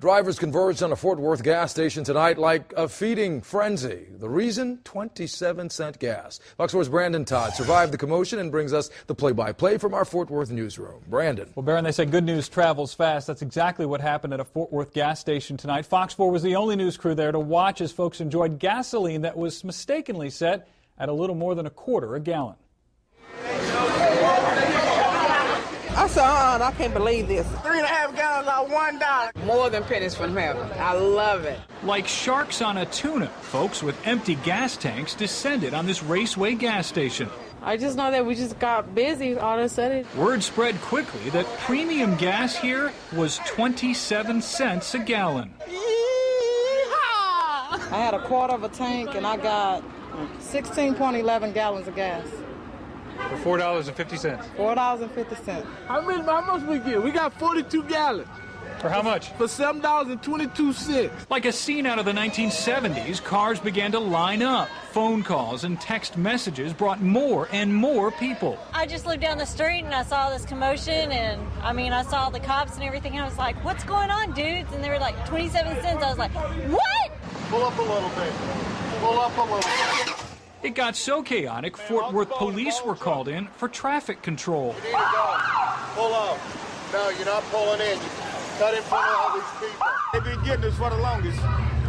Drivers converged on a Fort Worth gas station tonight like a feeding frenzy. The reason? 27 cent gas. Fox 4's Brandon Todd survived the commotion and brings us the play by play from our Fort Worth newsroom. Brandon. Well, Baron, they say good news travels fast. That's exactly what happened at a Fort Worth gas station tonight. Fox 4 was the only news crew there to watch as folks enjoyed gasoline that was mistakenly set at a little more than a quarter a gallon. I said, uh-uh, I can't believe this. Three and a half gallons are one dollar. More than pennies from heaven. I love it. Like sharks on a tuna, folks with empty gas tanks descended on this Raceway gas station. I just know that we just got busy all of a sudden. Word spread quickly that premium gas here was 27 cents a gallon. Yeehaw! I had a quarter of a tank and I got 16.11 gallons of gas. For four dollars and fifty cents. Four dollars and fifty cents. How many? How much we get? We got 42 gallons. For how much? For seven dollars and twenty-two cents. Like a scene out of the 1970s, cars began to line up. Phone calls and text messages brought more and more people. I just lived down the street and I saw this commotion, and I mean, I saw the cops and everything. And I was like, "What's going on, dudes?" And they were like, "27 cents." I was like, "What?" Pull up a little bit. Pull up a little bit. It got so chaotic, Fort Worth police were called in for traffic control. You need to go. Pull up. No, you're not pulling in. You cut in front of all these people. They've been getting us for the longest.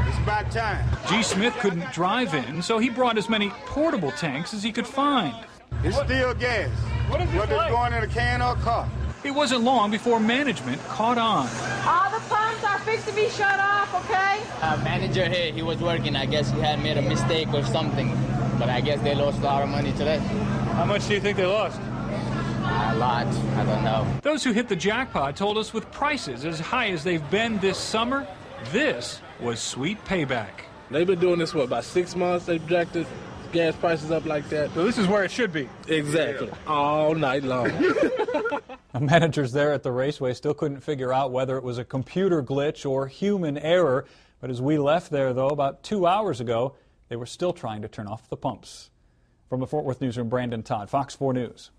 It's about time. G. Smith couldn't drive in, so he brought as many portable tanks as he could find. It's still gas. What is Whether it's going in a can or a car. It wasn't long before management caught on. All the pumps are fixed to be shut off, okay? Uh, manager here, he was working. I guess he had made a mistake or something. But I guess they lost a lot of money today. How much do you think they lost? A lot. I don't know. Those who hit the jackpot told us with prices as high as they've been this summer, this was sweet payback. They've been doing this, what, about six months? They've jacked the gas prices up like that. So this is where it should be. Exactly. All night long. the Managers there at the raceway still couldn't figure out whether it was a computer glitch or human error. But as we left there, though, about two hours ago, they were still trying to turn off the pumps. From the Fort Worth Newsroom, Brandon Todd, Fox 4 News.